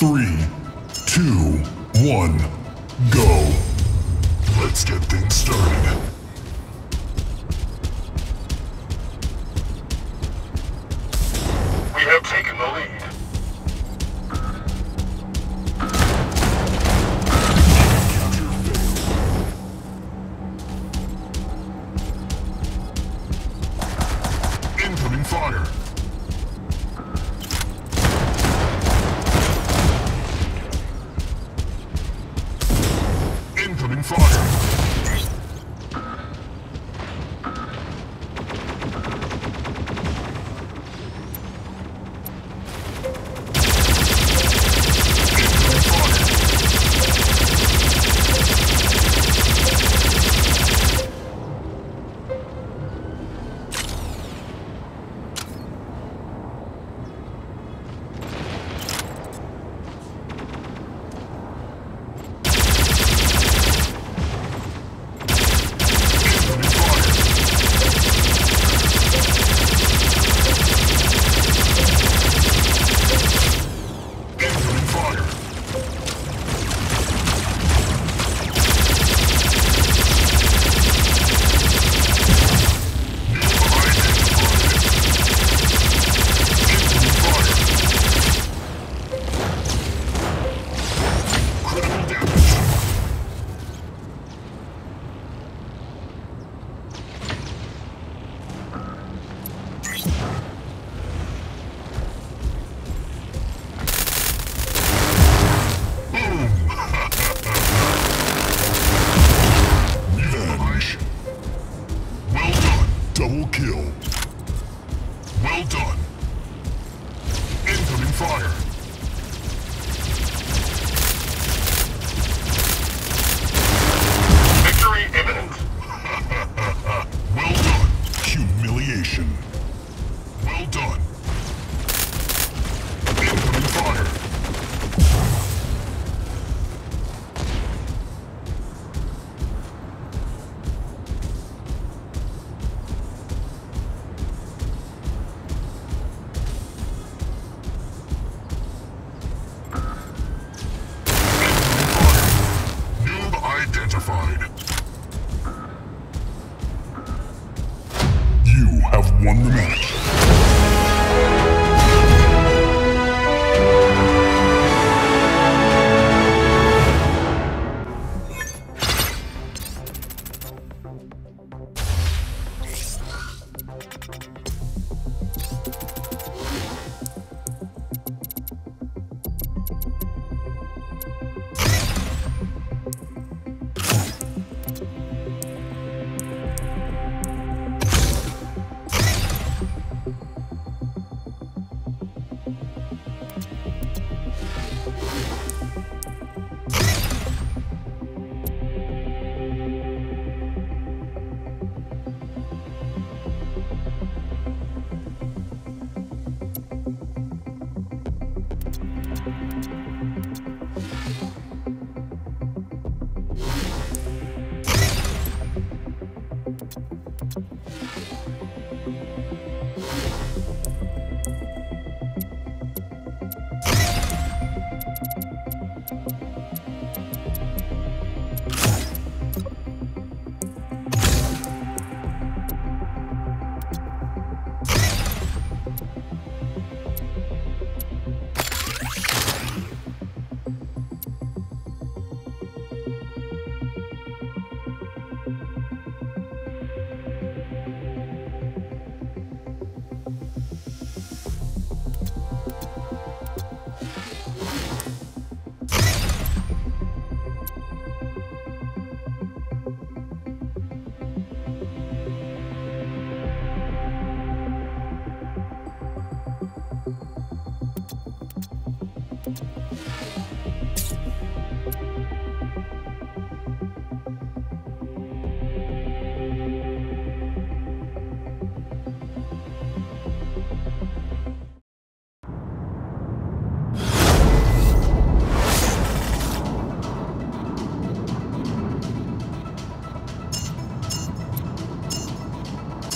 Three, two, one, go. Let's get things started. We have taken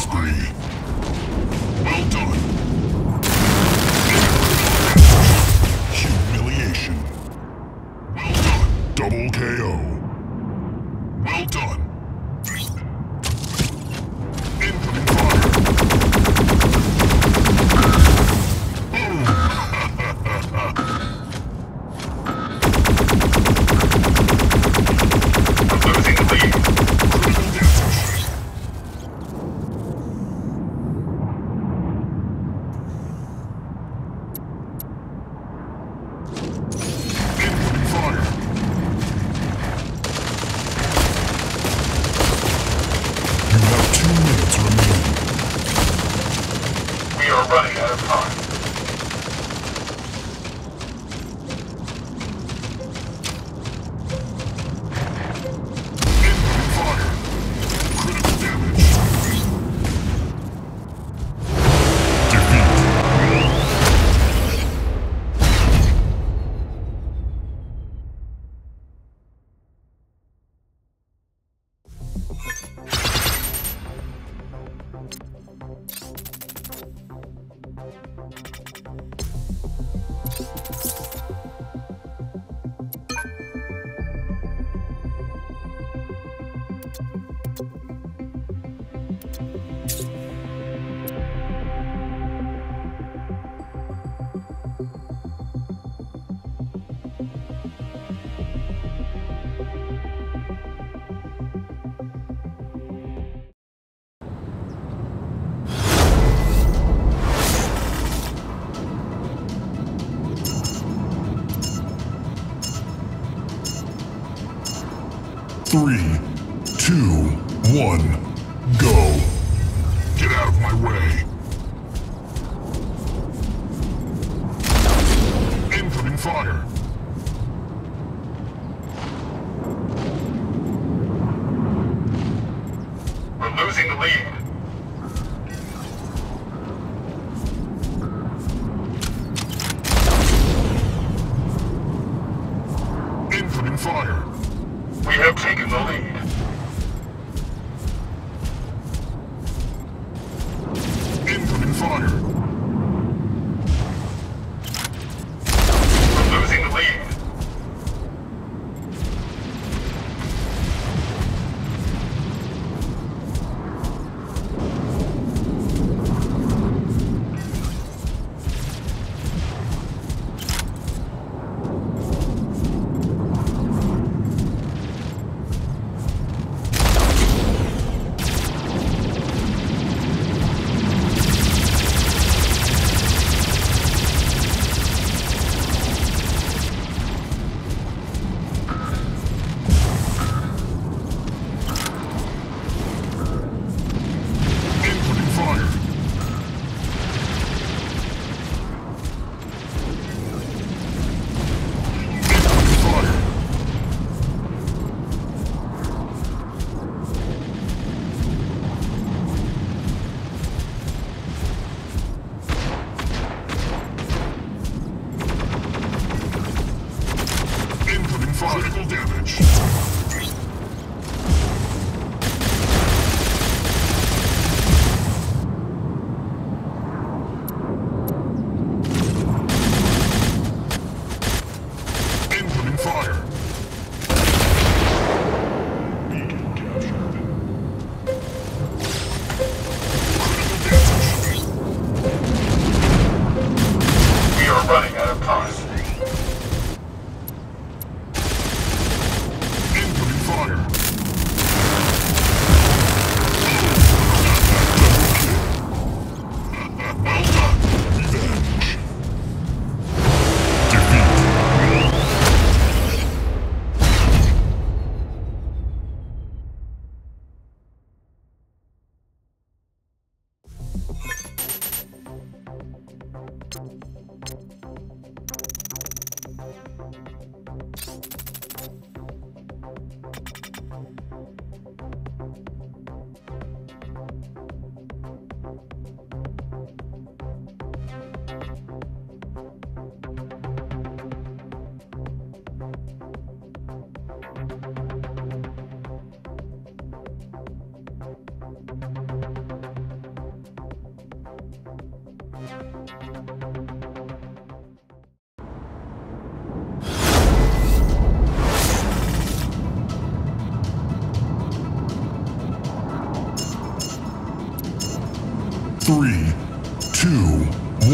spree. are running out of time. have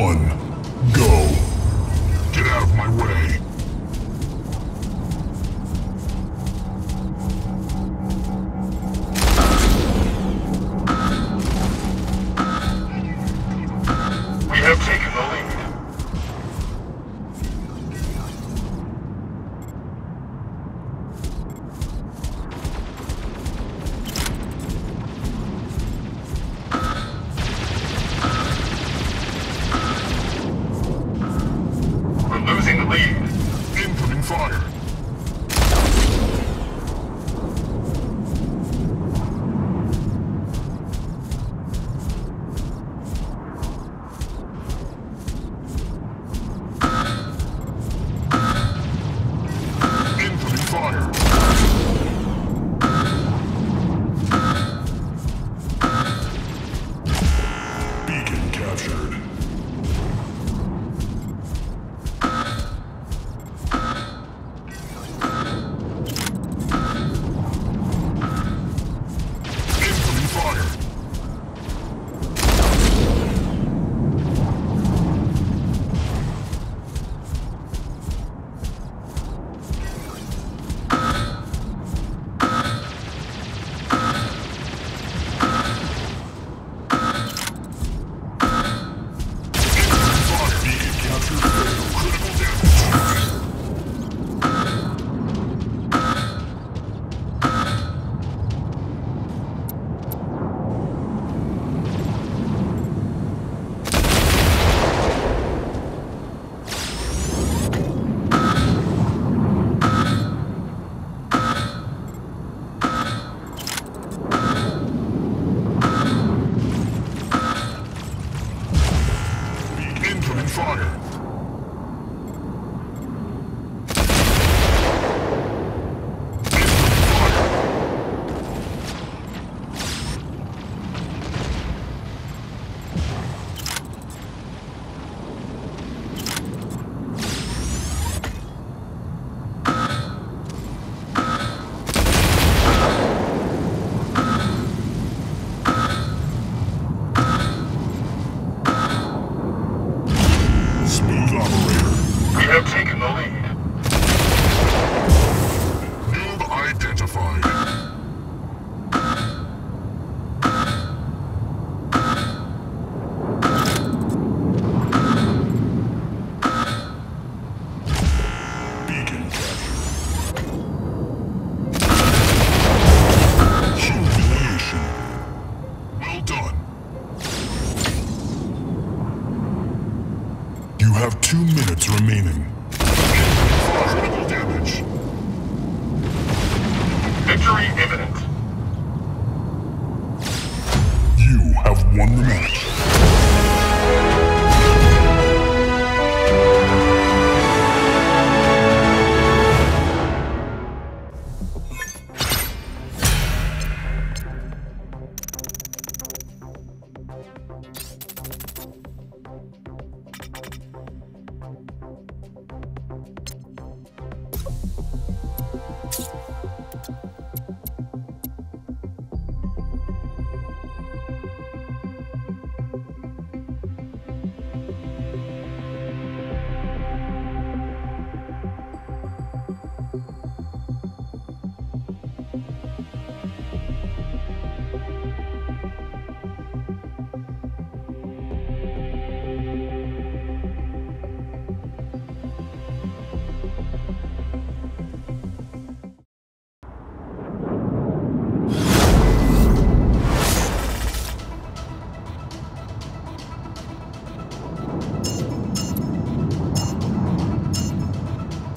one, captured.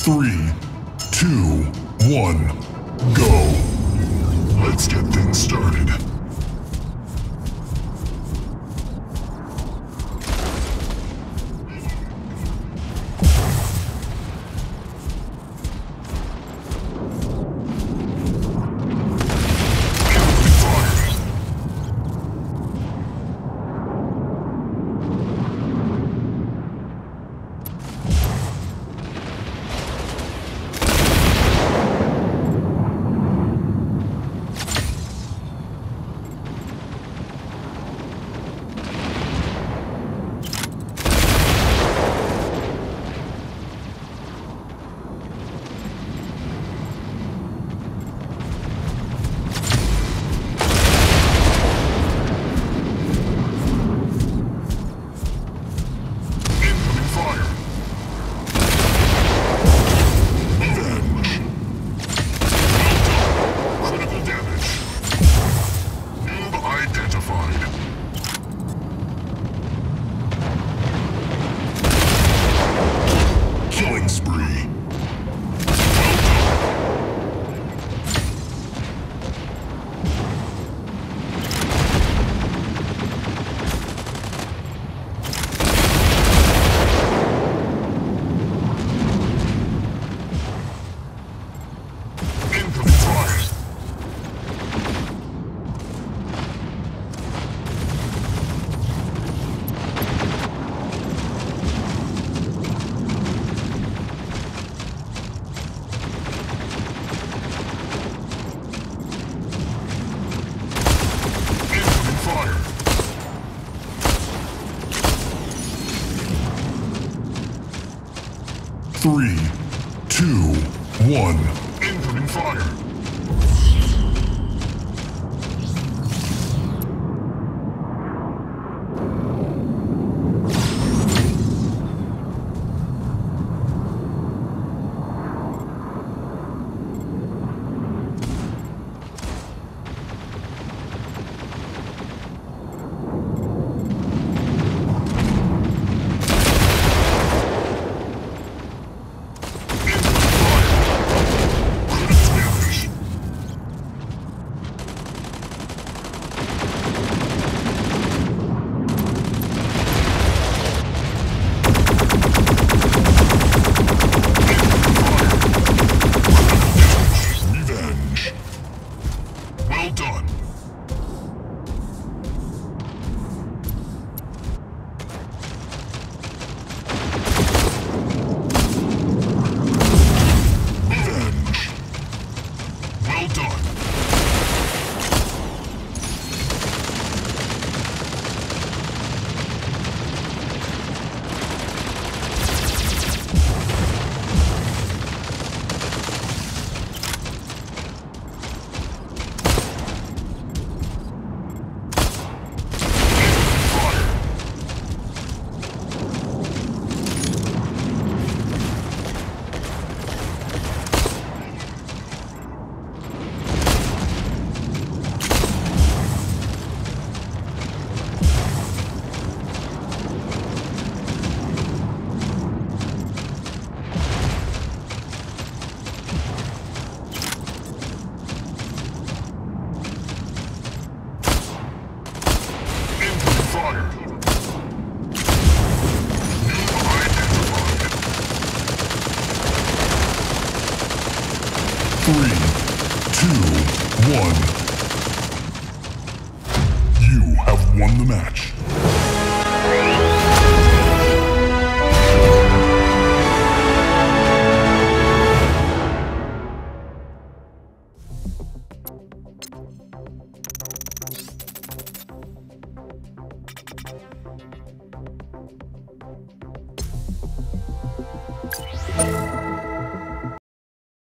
Three, two, one,